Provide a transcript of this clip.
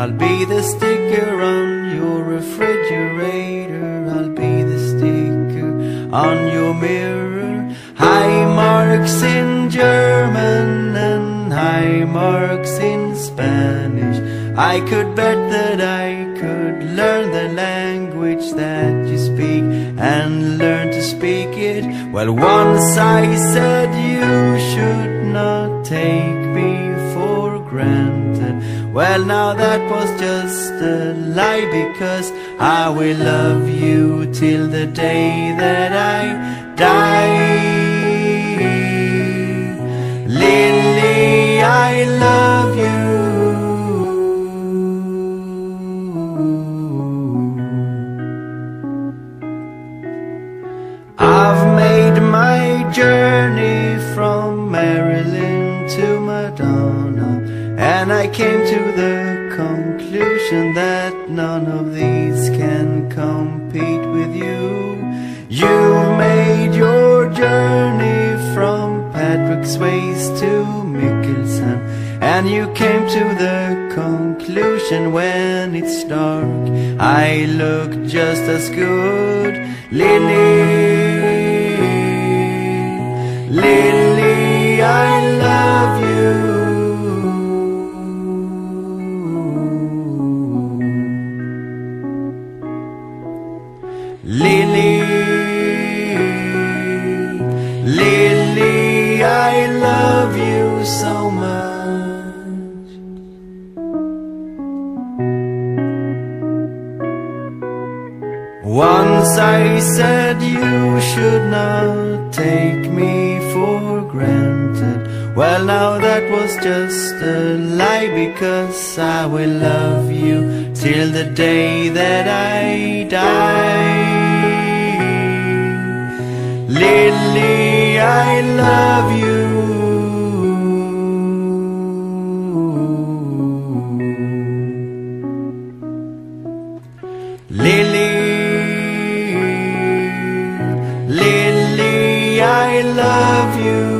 I'll be the sticker on your refrigerator. I'll be the sticker on your mirror. High marks in German and high marks in Spanish. I could bet that I could learn the language that you speak and learn to speak it. Well, once I said you should not take me. Well, now that was just a lie because I will love you till the day that I die. And I came to the conclusion that none of these can compete with you. You've made your journey from Patrick's Ways to Mickelson, and you came to the conclusion when it's dark. I look just as good. Lily, Lily, Lily, I love you so much. Once I said you should not take. Well, now that was just a lie because I will love you till the day that I die. Lily, I love you. Lily, Lily, I love you.